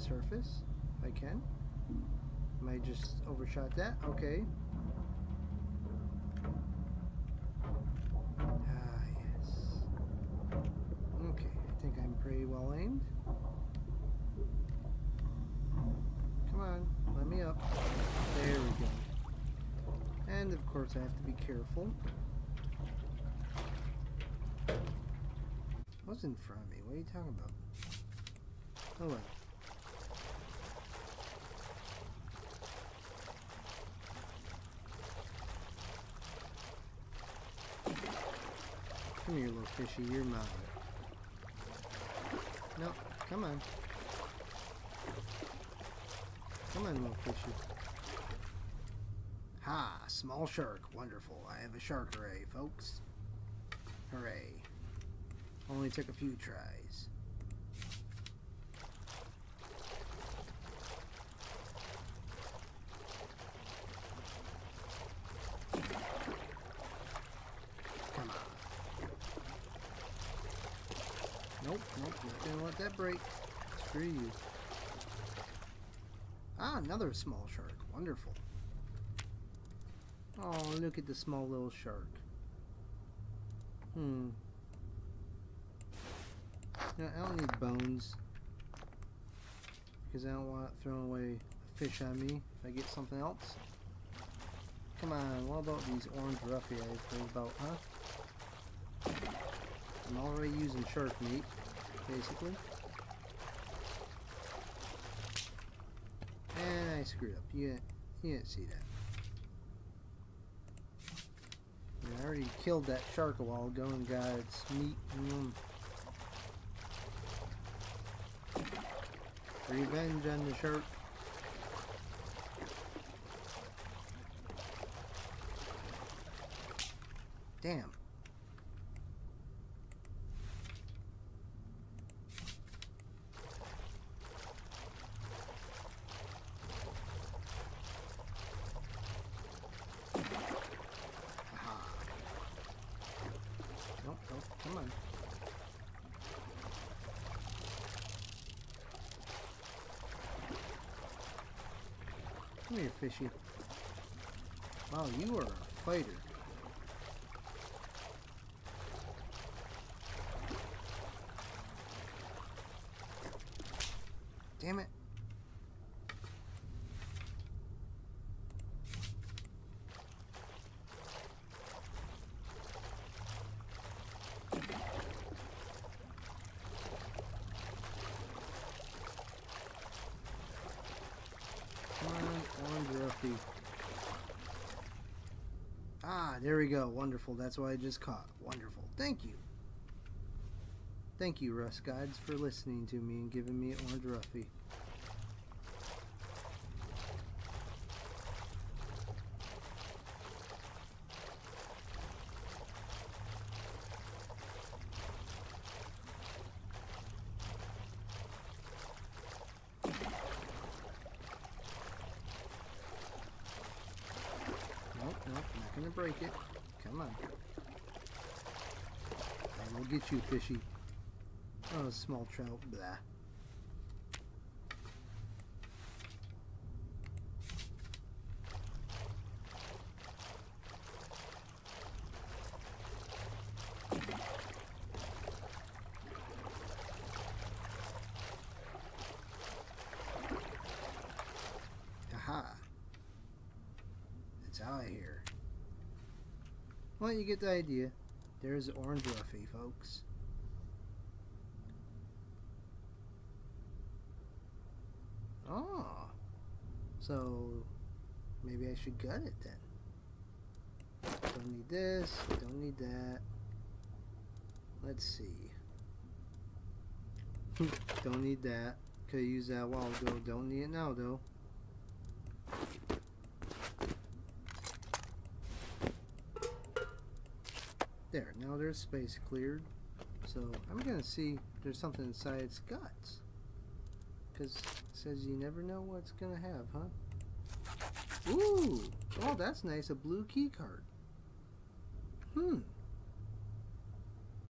surface if I can. Might just overshot that. Okay. Ah, yes. Okay, I think I'm pretty well aimed. Come on, let me up. There we go. And of course I have to be careful. What's in front of me? What are you talking about? Oh well. Come here, little fishy. You're mine. No, come on. Come on, little fishy. Ha! Small shark. Wonderful. I have a shark array, folks. Hooray. Only took a few tries. Come on. Nope, nope, not that break. Screw you. Ah, another small shark. Wonderful. Oh, look at the small little shark. Hmm. No, I don't need bones. Because I don't want throwing away fish on me if I get something else. Come on, what about these orange roughy I've about, huh? I'm already using shark meat, basically. And I screwed up. You, you didn't see that. I already killed that shark a while ago and got its meat. Mm. Revenge on the shark. Damn. Aha. Nope, nope, come on. Come here, fishy. Wow, you are a fighter. Damn it. Come Ah, there we go. Wonderful. That's what I just caught. Wonderful. Thank you. Thank you, Rust Guides, for listening to me and giving me orange roughy. Nope, nope, not gonna break it. Come on. I will get you, fishy. Oh, small trout, blah. Aha. It's out of here. Well, you get the idea. There's Orange Roughy, folks. Oh. So, maybe I should gut it then. Don't need this, don't need that. Let's see. don't need that. Could use that a while ago. Don't need it now, though. There, now there's space cleared. So I'm gonna see there's something inside its guts. Because it says you never know what's gonna have, huh? Ooh! Oh, that's nice, a blue key card. Hmm.